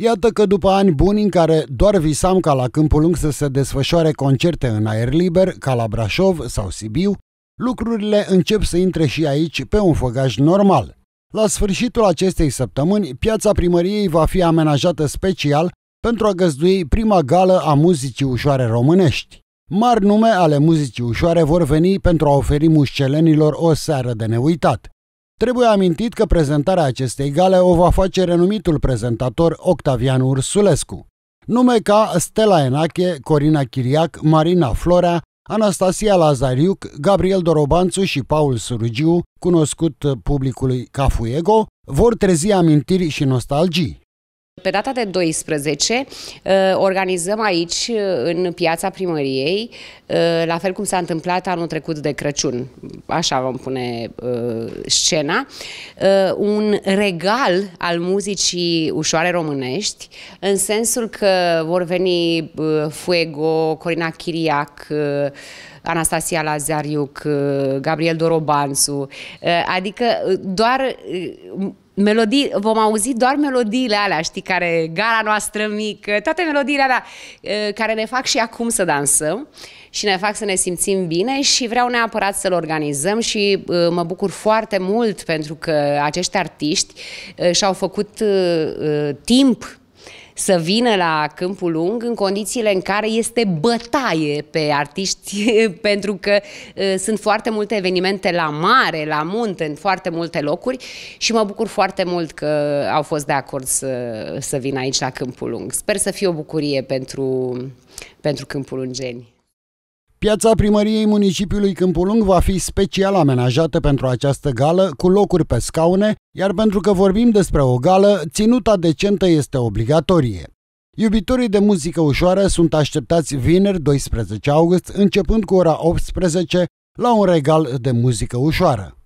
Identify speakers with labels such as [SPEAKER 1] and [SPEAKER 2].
[SPEAKER 1] Iată că după ani buni în care doar visam ca la Câmpul Lung să se desfășoare concerte în aer liber, ca la Brașov sau Sibiu, lucrurile încep să intre și aici pe un făgaș normal. La sfârșitul acestei săptămâni, piața primăriei va fi amenajată special pentru a găzdui prima gală a muzicii ușoare românești. Mari nume ale muzicii ușoare vor veni pentru a oferi mușcelenilor o seară de neuitat. Trebuie amintit că prezentarea acestei gale o va face renumitul prezentator Octavian Ursulescu. Nume ca Stella Enache, Corina Chiriac, Marina Florea, Anastasia Lazariuc, Gabriel Dorobanțu și Paul Surugiu, cunoscut publicului ca Fuego, vor trezi amintiri și nostalgii.
[SPEAKER 2] Pe data de 12 uh, organizăm aici, uh, în piața primăriei, uh, la fel cum s-a întâmplat anul trecut de Crăciun, așa vom pune scena, un regal al muzicii ușoare românești, în sensul că vor veni Fuego, Corina Chiriac, Anastasia Lazariuc, Gabriel Dorobanțu, adică doar melodii, vom auzi doar melodiile alea, știi, care gara noastră mică, toate melodiile alea care ne fac și acum să dansăm și ne fac să ne simțim bine și vreau neapărat să-l organizăm și mă bucur foarte mult pentru că acești artiști și-au făcut timp să vină la Câmpul Lung în condițiile în care este bătaie pe artiști, pentru că uh, sunt foarte multe evenimente la mare, la munte, în foarte multe locuri și mă bucur foarte mult că au fost de acord să, să vină aici la Câmpul Lung. Sper să fie o bucurie pentru, pentru Câmpul Lungeni.
[SPEAKER 1] Piața primăriei municipiului Câmpulung va fi special amenajată pentru această gală, cu locuri pe scaune, iar pentru că vorbim despre o gală, ținuta decentă este obligatorie. Iubitorii de muzică ușoară sunt așteptați vineri 12 august, începând cu ora 18, la un regal de muzică ușoară.